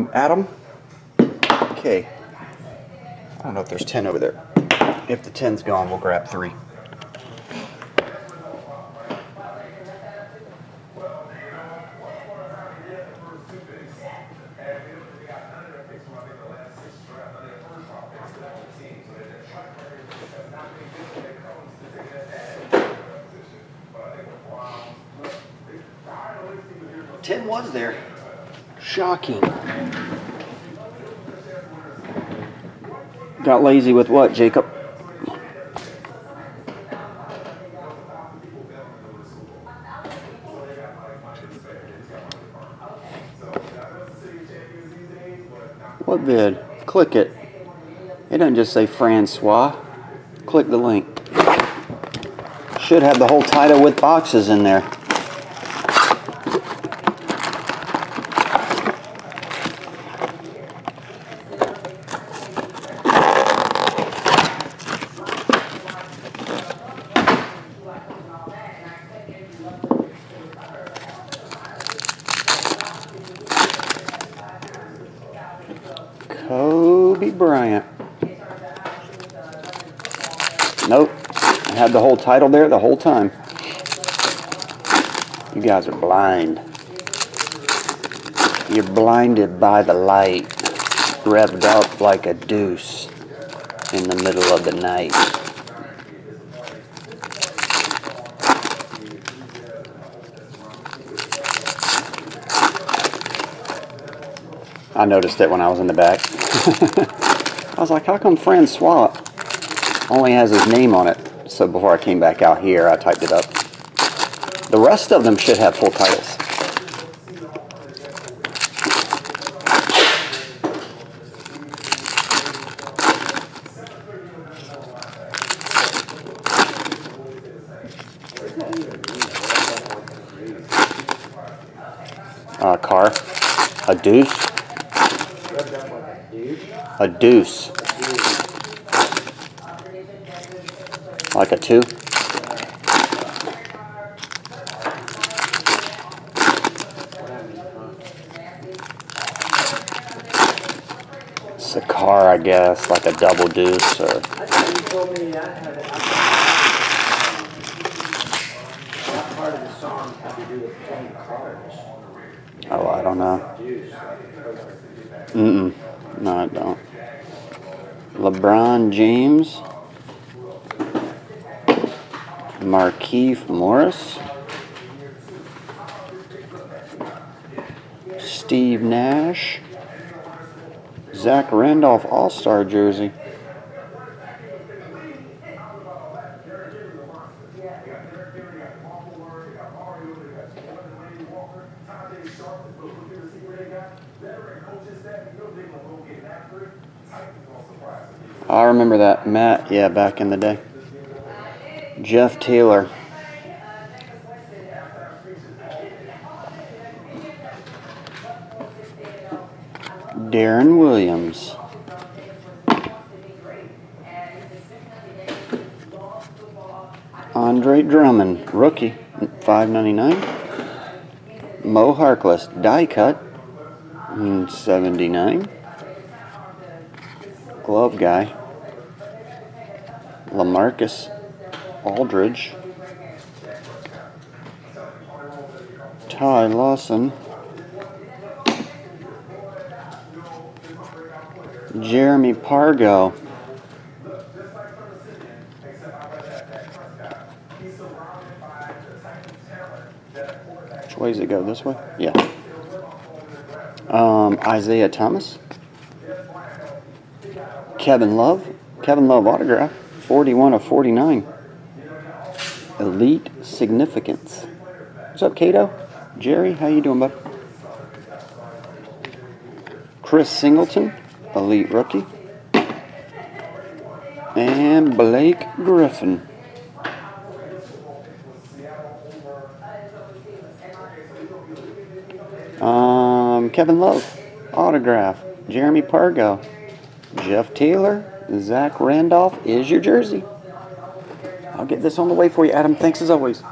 Um, Adam? Okay. I don't know if there's 10 over there. If the 10's gone, we'll grab three. Ten was there. Shocking. Got lazy with what, Jacob? What vid? Click it. It doesn't just say Francois. Click the link. Should have the whole title with boxes in there. Kobe Bryant. Nope. I had the whole title there the whole time. You guys are blind. You're blinded by the light, revved up like a deuce in the middle of the night. I noticed it when I was in the back. I was like, how come Francois only has his name on it? So before I came back out here, I typed it up. The rest of them should have full titles. Uh, car, a deuce, a deuce, like a two. It's a car, I guess, like a double deuce or. Oh, I don't know. Mm-mm. No, I don't. LeBron James. Markieff Morris. Steve Nash. Zach Randolph All Star jersey. I remember that. Matt, yeah, back in the day. Jeff Taylor. Deron Williams. Andre Drummond, rookie, 599. Mo Harkless, die cut, mm, 79. Glove guy. LaMarcus Aldridge. Ty Lawson. Jeremy Pargo. Which way does it go? This way? Yeah. Um, Isaiah Thomas. Kevin Love. Kevin Love autograph. 41 of 49. Elite significance. What's up, Cato? Jerry, how you doing, bud? Chris Singleton, elite rookie. And Blake Griffin. Um, Kevin Love, autograph. Jeremy Pargo. Jeff Taylor, Zach Randolph is your jersey. I'll get this on the way for you, Adam. Thanks as always.